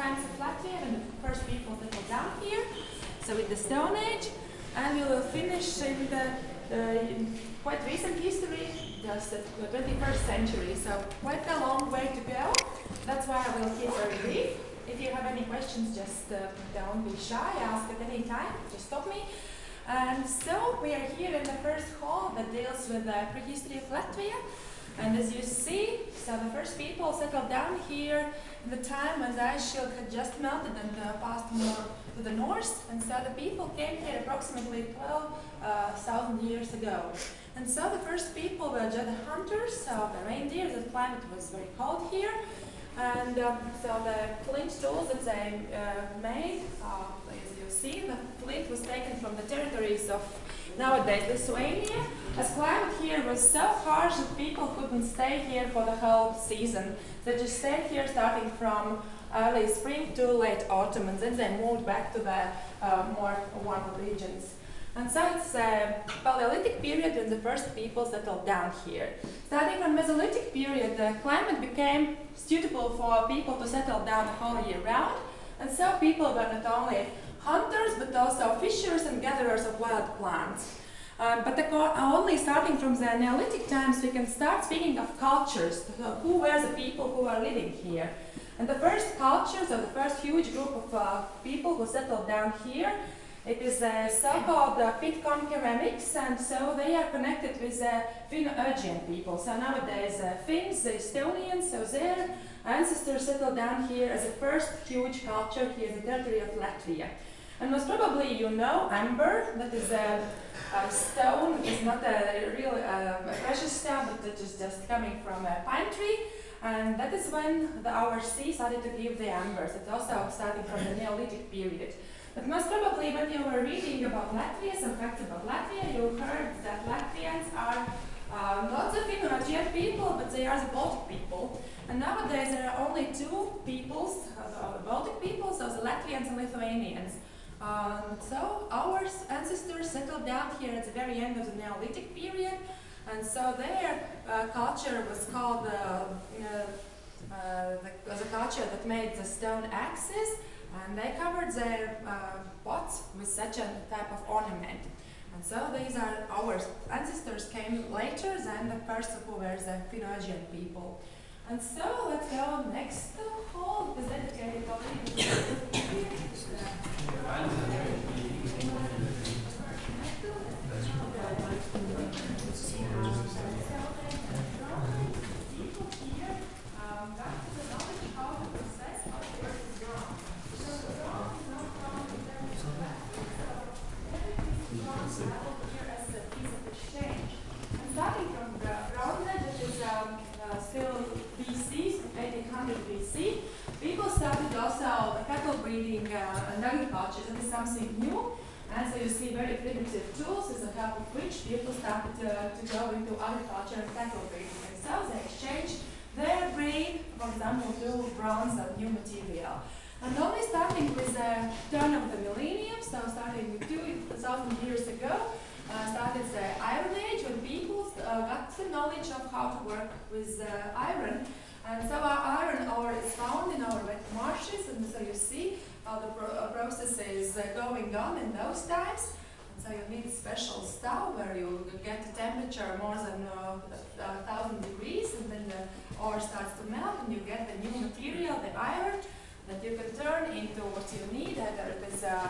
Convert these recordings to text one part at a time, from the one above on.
times of Latvia when the first people settled down here. So with the Stone Age, and we will finish in the quite recent history, just the 21st century. So quite a long way to go. That's why I will keep very brief. If you have any questions, just uh, don't be shy. Ask at any time. Just stop me. And so we are here in the first hall that deals with the prehistory of Latvia. And as you see, so the first people settled down here in the time when the ice shield had just melted and uh, passed more to the north. And so the people came here approximately 12,000 years ago. And so the first people were just hunters, so the reindeer, the climate was very cold here. And um, so the flint tools that they uh, made, uh, as you see, the flint was taken from the territories of nowadays Lithuania. As climate here was so harsh that people couldn't stay here for the whole season. They just stayed here starting from early spring to late autumn, and then they moved back to the uh, more warmer regions. And so it's a Paleolithic period when the first people settled down here. Starting from Mesolithic period, the climate became suitable for people to settle down the whole year round. And so people were not only hunters, but also fishers and gatherers of wild plants. Um, but only starting from the Neolithic times, we can start speaking of cultures. Who were the people who are living here? And the first cultures, or the first huge group of uh, people who settled down here, it is uh, so-called uh, ceramics, and so they are connected with the uh, Finno-Ugrian people. So nowadays, uh, Finns, the Estonians, so their ancestors settled down here as the first huge culture here in the territory of Latvia. And most probably you know amber, that is a, a stone, it's not a real uh, a precious stone, but it is just coming from a pine tree. And that is when the, our sea started to give the ambers. It's also starting from the Neolithic period. But most probably when you were reading about Latvia, some facts about Latvia, you heard that Latvians are uh, not the Finno-Ugrian people, but they are the Baltic people. And nowadays there are only two peoples, uh, the Baltic peoples, so the Latvians and Lithuanians. Um, so our ancestors settled down here at the very end of the Neolithic period, and so their uh, culture was called uh, uh, the, the culture that made the stone axes, and they covered their uh, pots with such a type of ornament. And so these are our ancestors came later than the first who were the Finno-Ugrian people. And so let's go next hall, is Thank you. Which people started to, to go into agriculture and cattle breeding themselves. They exchanged their breed, for example, to bronze and new material. And only starting with the turn of the millennium, so starting 2,000 years ago, uh, started the Iron Age when people uh, got the knowledge of how to work with uh, iron. And so our iron ore is found in our wet marshes, and so you see how the pro uh, process is uh, going on in those times. So you need special stove where you get the temperature more than uh, a thousand degrees, and then the ore starts to melt, and you get the new material, the iron, that you can turn into what you need, either it is uh,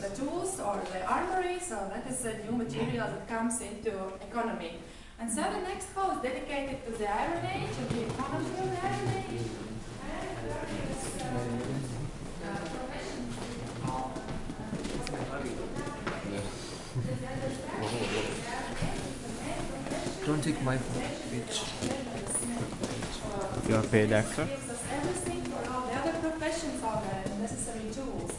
the tools or the armory. So that is a new material that comes into economy. And so the next hall is dedicated to the Iron Age and the economy of the Iron Age. And there is uh, uh, Don't take my phone, bitch. You are paid actor? everything for all the other professions are the necessary tools.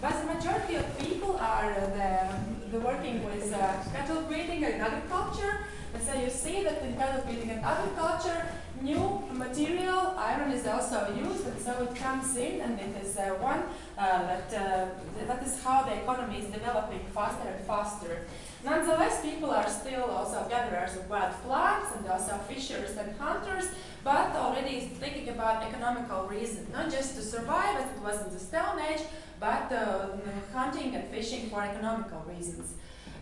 But the majority of people are the, the working with uh, cattle breeding and agriculture. And so you see that in cattle breeding and agriculture, new material, iron is also used, and so it comes in, and it is uh, one uh, that uh, that is how the economy is developing faster and faster. Nonetheless, people are still also gatherers of wild plants and also fishers and hunters, but already thinking about economical reasons, not just to survive as it was in the Stone Age, but uh, hunting and fishing for economical reasons.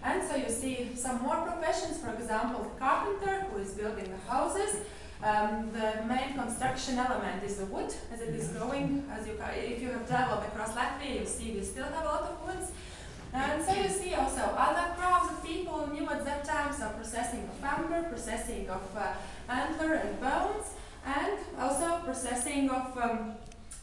And so you see some more professions, for example, the carpenter who is building the houses. Um, the main construction element is the wood, as it is growing. As you, if you have traveled across Latvia, you see we still have a lot of woods. And so you see also other crafts that people knew at that time, so processing of amber, processing of uh, antler and bones, and also processing of um,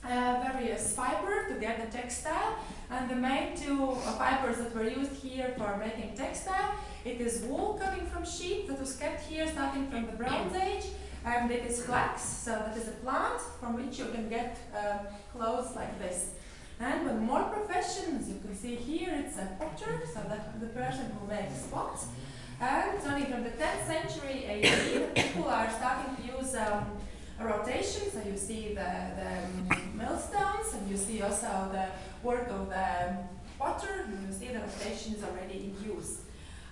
uh, various fiber to get the textile. And the main two uh, fibers that were used here for making textile, it is wool coming from sheep that was kept here starting from the Bronze Age, and it is flax, so that is a plant from which you can get uh, clothes like this. And with more professions, you can see here, it's a potter, so that the person who makes pots. And only from the 10th century AD, people are starting to use um, a rotation. So you see the, the millstones, and you see also the work of the potter, and you see the rotation is already in use.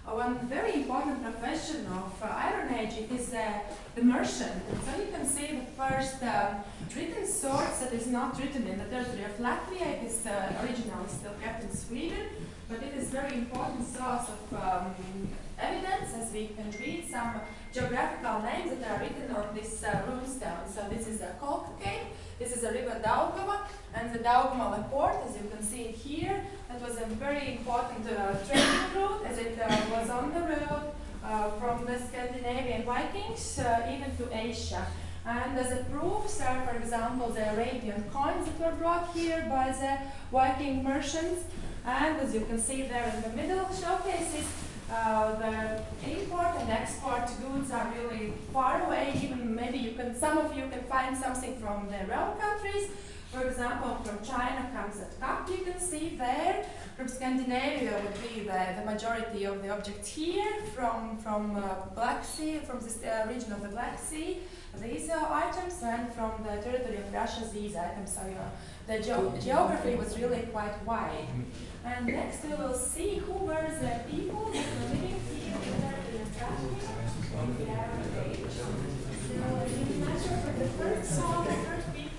Uh, one very important profession of uh, Iron Age is uh, the merchant. And so you can see the first um, written source that is not written in the territory of Latvia. It is uh, originally still kept in Sweden, but it is very important source of um, evidence as we can read some geographical names that are written on this uh, runestone. So this is the Kolka Cape, this is the river Daugava, and the Daugava port, as you can see it here, that was a very important uh, trading route as it uh, was on the road uh, from the Scandinavian Vikings even to Asia. And as a proof, so for example, the Arabian coins that were brought here by the Viking merchants. And as you can see there in the middle showcases, uh, the import and export goods are really far away. Even maybe you can, some of you can find something from their own countries. For example, from China comes a cup you can see there. From Scandinavia would be the, the majority of the objects here. From from uh, Black Sea, from this uh, region of the Black Sea, these uh, items, and from the territory of Russia, these items. So the ge geography was really quite wide. And next we will see who were the people that were living here in the Russia. So the first song, the first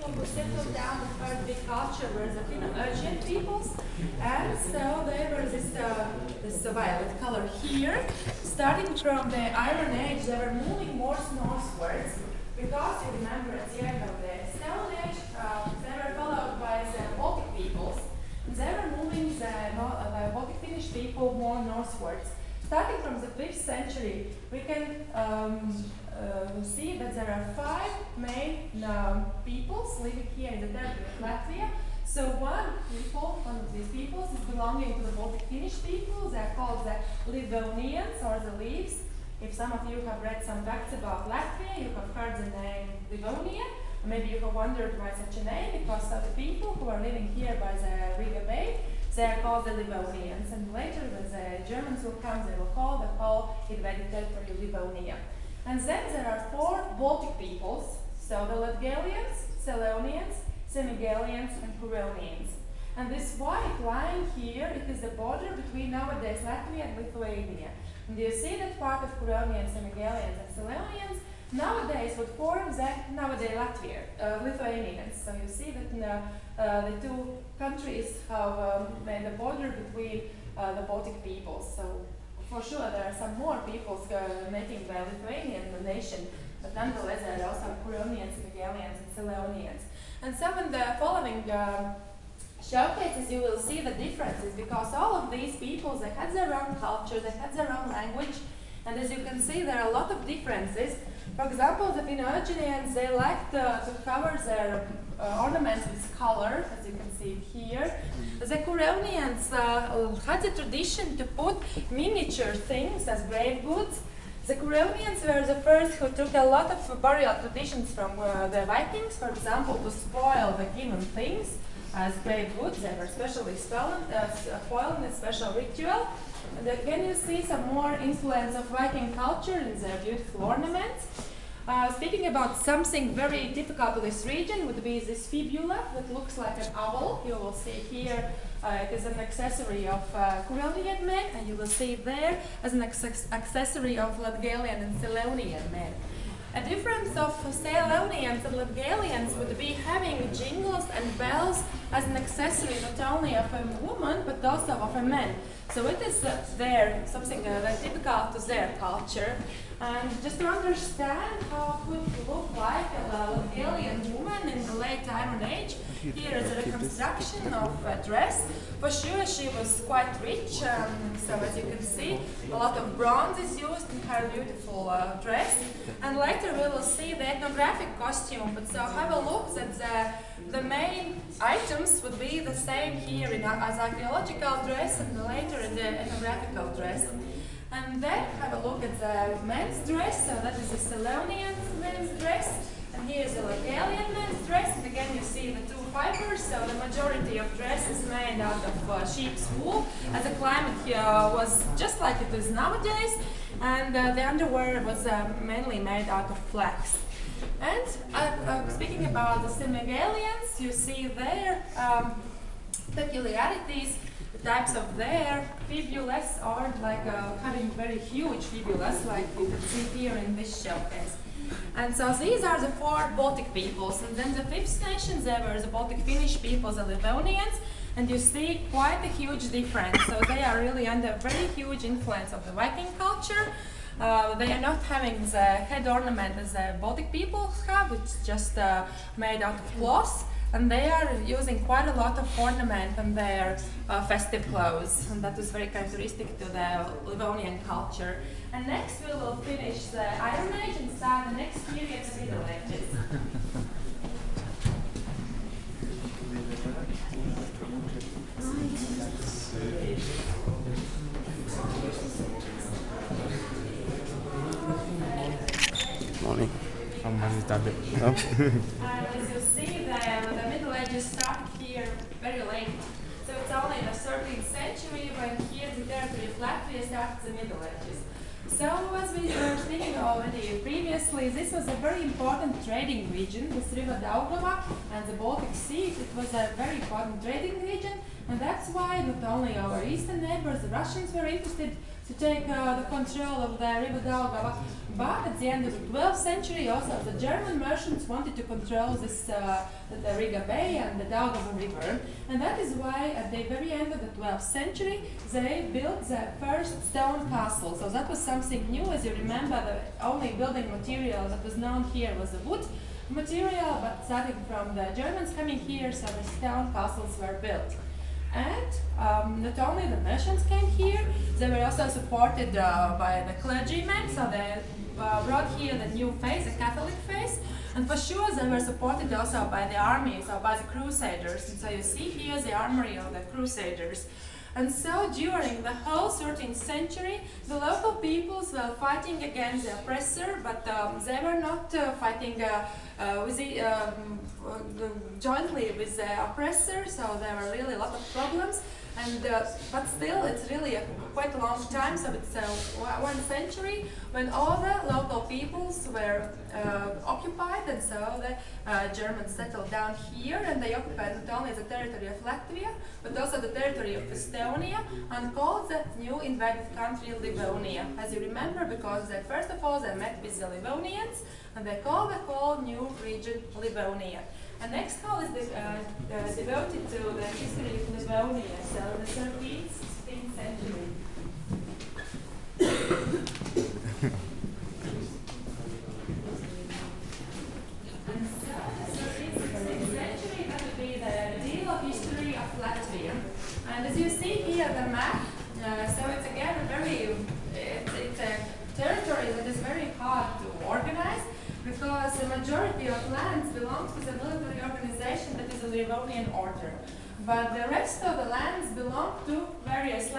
people who settled down big culture were the Finno-Ugrian peoples. And so they were this, uh, this violet color here. Starting from the Iron Age, they were moving more northwards because you remember at the end of the Stone Age, uh, they were followed by the Baltic peoples. They were moving the, the Baltic Finnish people more northwards. Starting from the 5th century, we can um, uh, see that there are five main um, peoples living here in the territory of Latvia. So one people, one of these peoples, is belonging to the Baltic Finnish people. They are called the Livonians or the Livs. If some of you have read some facts about Latvia, you have heard the name Livonia. Maybe you have wondered why such a name, because of the people who are living here by the Riga Bay, they are called the Livonians. And later, when the Germans will come, they will call the whole invaded territory Livonia. And then there are four Baltic peoples, so the Latgalians, Selonians, Semigalians, and Curonians. And this white line here, it is the border between nowadays Latvia and Lithuania. And you see that part of Curonians, Semigalians, and Selonians nowadays would form the nowadays Latvia, uh, Lithuanians. So you see that uh, uh, the two countries have um, made a border between uh, the Baltic peoples. So for sure there are some more peoples uh, making the Lithuanian nation, but nonetheless there are also Curonians, Megalians, and Selonians. And so in the following um, showcases you will see the differences because all of these peoples they had their own culture, they had their own language, and as you can see there are a lot of differences. For example, the Finno-Ugrians, they liked uh, to cover their uh, ornaments with color, as you can see here. The Curonians uh, had the tradition to put miniature things as grave goods. The Curonians were the first who took a lot of burial traditions from uh, the Vikings, for example, to spoil the given things as grave goods. They were specially stolen, uh, spoiled in a special ritual. And again, you see some more influence of Viking culture in their beautiful ornaments. Uh, speaking about something very typical to this region would be this fibula that looks like an owl. You will see here uh, it is an accessory of uh, men, and you will see there as an acce- accessory of Latgalian and Selonian men. A difference of Selonians and Latgalians would be having jingles and bells as an accessory not only of a woman but also of a man. So it is uh, there something uh, typical to their culture. And just to understand how could look like a Latgalian woman in the late Iron Age, here is a reconstruction of a dress. For sure, she was quite rich. Um, so as you can see, a lot of bronze is used in her beautiful uh, dress. And later we will see the ethnographic costume. But so have a look that the, the main items would be the same here in, as archaeological dress and later in the ethnographical dress. And then have a look at the men's dress. So that is the Selonian men's dress. And here is the Latgalian men's dress. And again, you see the two fibers. So the majority of dress is made out of uh, sheep's wool. As the climate here was just like it is nowadays. And uh, the underwear was uh, mainly made out of flax. And uh, uh, speaking about the Semigalians, you see their um, peculiarities. Types of their fibulas are like uh, having very huge fibulas, like you can see here in this showcase. And so these are the four Baltic peoples. And then the fifth nation, there were the Baltic Finnish peoples, the Livonians. And you see quite a huge difference. So they are really under very huge influence of the Viking culture. Uh, they are not having the head ornament as the Baltic peoples have, is just uh, made out of cloth. And they are using quite a lot of ornament on their uh, festive clothes. And that is very characteristic to the Livonian culture. And next we will finish the Iron Age and start the next period, the Middle Ages. Morning. I'm Mazitabe. And the, Middle Ages start here very late. So it's only in the 13th century when here the territory of Latvia starts the Middle Ages. So as we were speaking already previously, this was a very important trading region, this river Daugava and the Baltic Sea. It was a very important trading region, and that's why not only our eastern neighbors, the Russians, were interested to take uh, the control of the river Daugava, but at the end of the 12th century, also the German merchants wanted to control this uh, the Riga Bay and the Daugava River, and that is why at the very end of the 12th century they built the first stone castle. So that was something new, as you remember. The only building material that was known here was the wood material, but starting from the Germans coming here, so the stone castles were built. And um, not only the merchants came here, they were also supported uh, by the clergymen, so they uh, brought here the new faith, the Catholic faith. And for sure, they were supported also by the armies or by the crusaders. And so you see here the armory of the crusaders. And so during the whole 13th century, the local peoples were fighting against the oppressor, but um, they were not uh, fighting uh, uh, with the, um, uh, jointly with the oppressor, so there were really a lot of problems. And uh, but still, it's really a quite a long time. So it's uh, one century when all the local peoples were uh, occupied, and so the uh, Germans settled down here, and they occupied not only the territory of Latvia, but also the territory of Estonia, and called the new invaded country Livonia. As you remember, because they first of all they met with the Livonians, and they called the whole new region Livonia. And next call is de- uh, uh, devoted to the history of Livonia, so the 13th, 16th century. And so the 13th, 16th century, that would be the deal of history of Latvia. And as you see here, the map, uh, so it's again a very, it's, it's a territory that is very hard to organize because the majority of lands belongs to the military organization that is the Livonian Order. But the rest of the lands belong to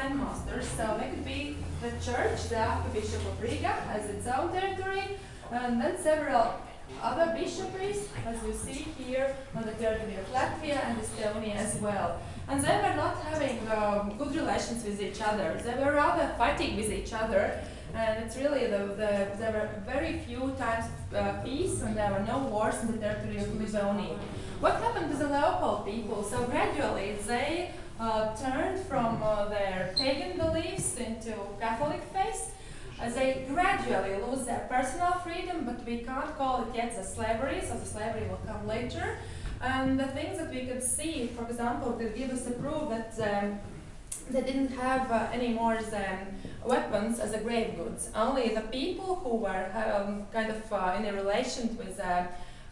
landmasters. So be the church, the Archbishop of Riga, as its own territory, and then several other bishoprics, as you see here on the territory of Latvia and Estonia as well. And they were not having um, good relations with each other. They were rather fighting with each other. And it's really the, the there were very few times uh, peace and there were no wars in the territory of Livonia. What happened to the Leopold people? So gradually they uh, turned from uh, their pagan beliefs into Catholic faith. Uh, they gradually lose their personal freedom, but we can't call it yet the slavery, so the slavery will come later. And the things that we could see, for example, to give us a proof that um, they didn't have uh, any more than weapons as a grave goods. Only the people who were um, kind of uh, in a relation with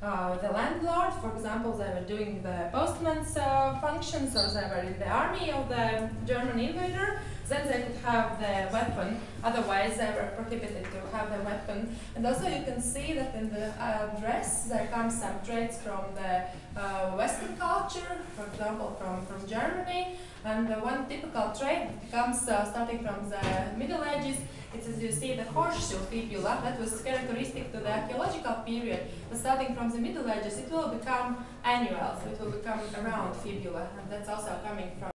uh, the landlord, for example, they were doing the postman's uh, functions or they were in the army of the German invader, then they could have the weapon. Otherwise, they were prohibited to have the weapon. And also, you can see that in the uh, dress there comes some traits from the uh, Western culture, for example, from, from Germany. And one typical trait comes uh, starting from the Middle Ages, it's as you see the horseshoe fibula, that was characteristic to the archaeological period. But starting from the Middle Ages, it will become annular, so it will become a round fibula, and that's also coming from